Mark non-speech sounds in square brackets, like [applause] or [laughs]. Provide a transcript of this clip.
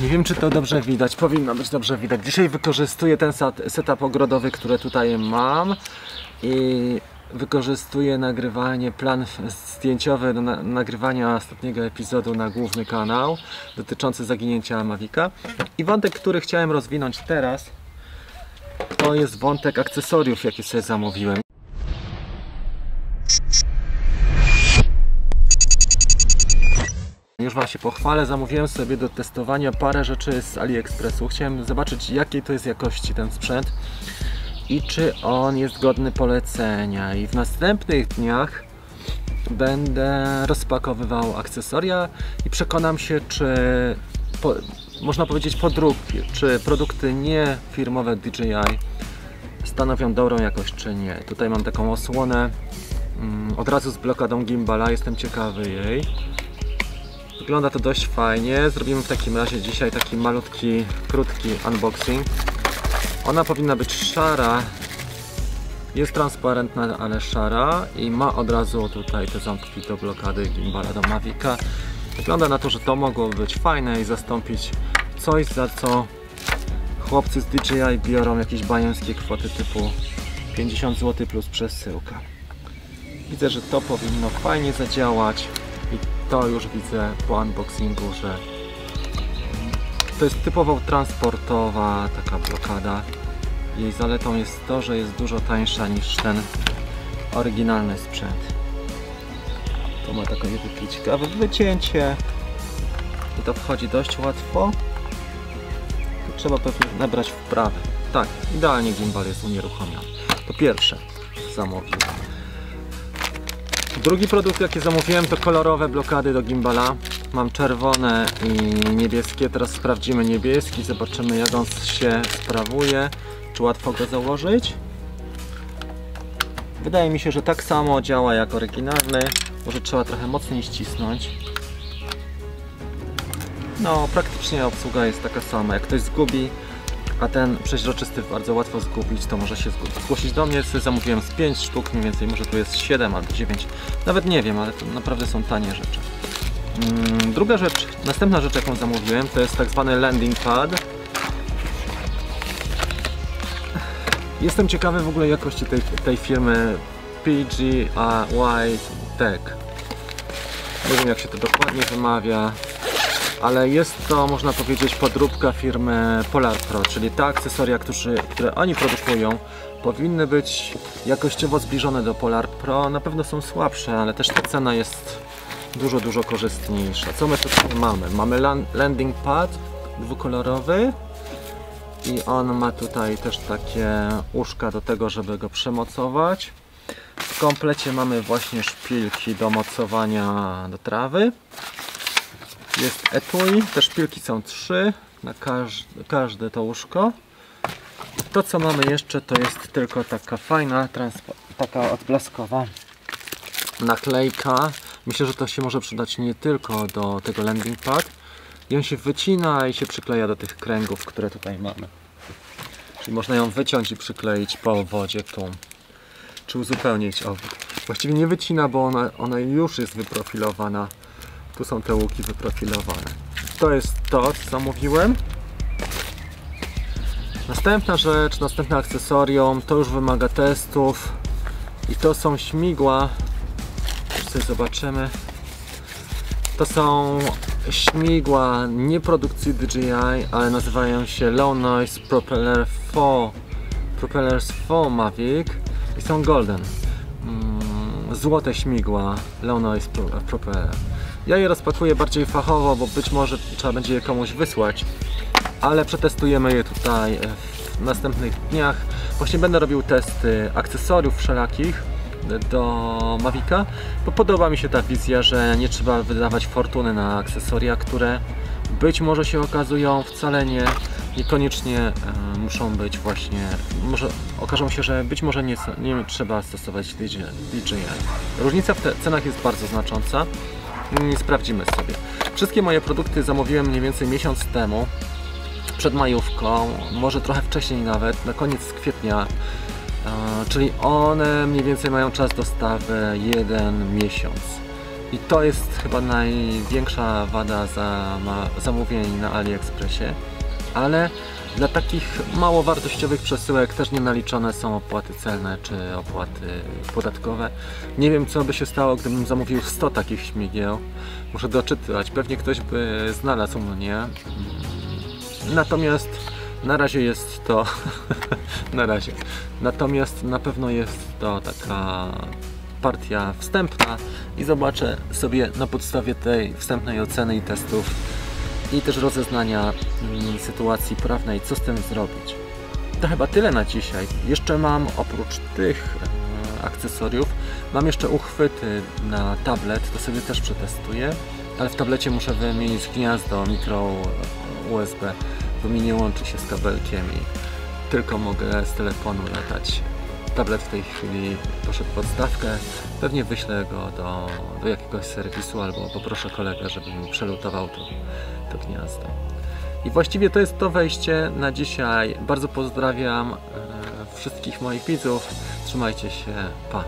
Nie wiem czy to dobrze widać, powinno być dobrze widać. Dzisiaj wykorzystuję ten setup ogrodowy, który tutaj mam i wykorzystuję nagrywanie, plan zdjęciowy do na, nagrywania ostatniego epizodu na główny kanał dotyczący zaginięcia Mavika. I wątek, który chciałem rozwinąć teraz, to jest wątek akcesoriów, jakie sobie zamówiłem. Już Wam się pochwalę, zamówiłem sobie do testowania parę rzeczy z AliExpressu. Chciałem zobaczyć jakiej to jest jakości ten sprzęt i czy on jest godny polecenia. I w następnych dniach będę rozpakowywał akcesoria i przekonam się, czy po, można powiedzieć podróbki, czy produkty nie firmowe DJI stanowią dobrą jakość, czy nie. Tutaj mam taką osłonę mm, od razu z blokadą gimbala, jestem ciekawy jej. Wygląda to dość fajnie. Zrobimy w takim razie dzisiaj taki malutki, krótki unboxing. Ona powinna być szara. Jest transparentna, ale szara i ma od razu tutaj te ząbki do blokady gimbala do Mavica. Wygląda na to, że to mogło być fajne i zastąpić coś, za co chłopcy z DJI biorą jakieś bajańskie kwoty typu 50 zł plus przesyłka. Widzę, że to powinno fajnie zadziałać to już widzę po unboxingu, że to jest typowo transportowa taka blokada. Jej zaletą jest to, że jest dużo tańsza niż ten oryginalny sprzęt. To ma takie ciekawe wycięcie i to wchodzi dość łatwo. Tu trzeba pewnie nabrać wprawy. Tak, idealnie gimbal jest unieruchomiony. To pierwsze zamówiłem. Drugi produkt jaki zamówiłem to kolorowe blokady do gimbala. Mam czerwone i niebieskie. Teraz sprawdzimy niebieski, zobaczymy jak on się sprawuje. Czy łatwo go założyć? Wydaje mi się, że tak samo działa jak oryginalny. Może trzeba trochę mocniej ścisnąć. No, praktycznie obsługa jest taka sama. Jak ktoś zgubi, a ten przeźroczysty bardzo łatwo zgubić, to może się zgłosić do mnie. Zamówiłem z 5 sztuk, mniej więcej może tu jest 7 albo 9. Nawet nie wiem, ale to naprawdę są tanie rzeczy. Mm, Druga rzecz, następna rzecz jaką zamówiłem to jest tak zwany landing pad. Jestem ciekawy w ogóle jakości tej, tej firmy PGY Tech. Nie wiem jak się to dokładnie wymawia, ale jest to można powiedzieć podróbka firmy Polar Pro, czyli te akcesoria, którzy, które oni produkują powinny być jakościowo zbliżone do Polar Pro. Na pewno są słabsze, ale też ta cena jest dużo, dużo korzystniejsza. Co my tutaj mamy? Mamy lan- landing pad dwukolorowy i on ma tutaj też takie uszka do tego, żeby go przemocować. W komplecie mamy właśnie szpilki do mocowania do trawy. Jest etui, te szpilki są trzy na każde, każde to łóżko. To co mamy jeszcze to jest tylko taka fajna, taka odblaskowa naklejka. Myślę, że to się może przydać nie tylko do tego landing pad. I on się wycina i się przykleja do tych kręgów, które tutaj mamy. Czyli można ją wyciąć i przykleić po wodzie tu. Czy uzupełnić obwód. Właściwie nie wycina, bo ona, ona już jest wyprofilowana. Tu są te łuki wyprofilowane. To jest to, co zamówiłem. Następna rzecz, następne akcesorium, to już wymaga testów. I to są śmigła. Już zobaczymy. To są śmigła nie produkcji DJI, ale nazywają się Low Noise Propeller 4 Propellers 4 Mavic i są golden. Mm, Złote śmigła Low Noise Pro- Propeller. Ja je rozpakuję bardziej fachowo, bo być może trzeba będzie je komuś wysłać, ale przetestujemy je tutaj e, w następnych dniach. Właśnie będę robił testy akcesoriów wszelakich do Mavica, bo podoba mi się ta wizja, że nie trzeba wydawać fortuny na akcesoria, które być może się okazują wcale nie, niekoniecznie e, muszą być właśnie, może okażą się, że być może nie, nie trzeba stosować DJI. Różnica w cenach jest bardzo znacząca. Mm, Sprawdzimy sobie. Wszystkie moje produkty zamówiłem mniej więcej miesiąc temu, przed majówką, może trochę wcześniej nawet, na koniec kwietnia. E, czyli one mniej więcej mają czas dostawy jeden miesiąc. I to jest chyba największa wada za zamówień na AliExpressie, ale dla takich mało wartościowych przesyłek też nie naliczone są opłaty celne czy opłaty podatkowe. Nie wiem co by się stało, gdybym zamówił 100 takich śmigieł. Muszę doczytać, pewnie ktoś by znalazł mnie. Natomiast na razie jest to [laughs] na razie. Natomiast na pewno jest to taka partia wstępna i zobaczę sobie na podstawie tej wstępnej oceny i testów i też rozeznania mm, sytuacji prawnej, co z tym zrobić. To chyba tyle na dzisiaj. Jeszcze mam oprócz tych e, akcesoriów, mam jeszcze uchwyty na tablet, to sobie też przetestuję, ale w tablecie muszę wymienić gniazdo mikro USB, bo mi nie łączy się z kabelkiem i tylko mogę z telefonu latać. Tablet w tej chwili poszedł pod stawkę, pewnie wyślę go do, do jakiegoś serwisu albo poproszę kolegę, żeby mi przelutował to, to gniazdo. I właściwie to jest to wejście na dzisiaj. Bardzo pozdrawiam e, wszystkich moich widzów. Trzymajcie się, pa!